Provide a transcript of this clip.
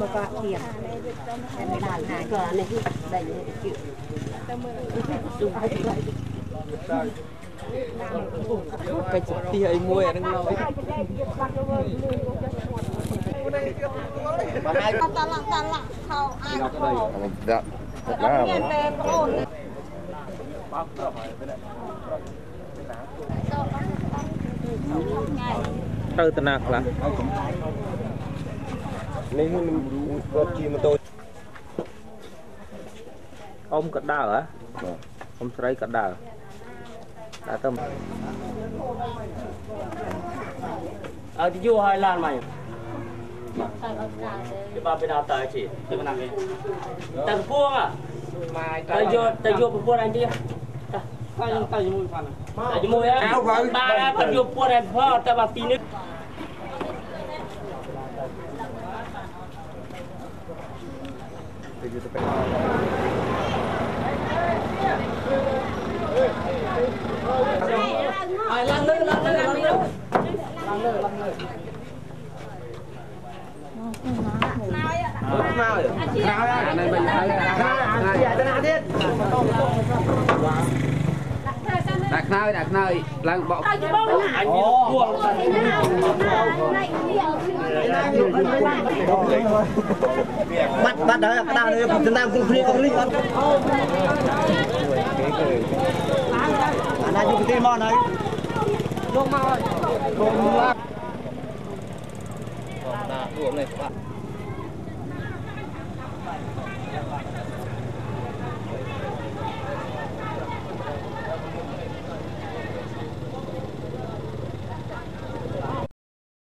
មកក៏ធៀបតែមិនដល់ណាក៏នេះដេញជឿកិច្ចទីអីមួយអានឹងឡើយតាឡាតាឡាខោអាយខោដាក់ណាមានតែប្អូនត្រូវតាណាខ្លះ នេះរត់ជិះម៉ូតូអ៊ំក៏ដើរហ៎អ៊ំស្រីក៏ដើរដើរទៅអើទីយូហើយឡានមកគេបាទៅដល់តើជីទៅណាគេតែពួងอ่ะតែយកតែយកពួងអញទៀតតែតែជាមួយផងតែជាមួយហ៎បាទតែយកពួងអញផងតែបាពីនេះ Tegitu penal. Ai lăn lên, lăn lên, lăn lên. Lăn lên, lăn lên. Nào vậy? Nào vậy? Này mình này. Nào, chị ai tên ăn hết. Đặt nơi, đặt nơi. Lần bộ. Ô bắt bắt à? đấy bắt bạn chúng ta cũng free không linh lắm anh ấy dùng cái món này luôn mau rồi. Luôn mau uống này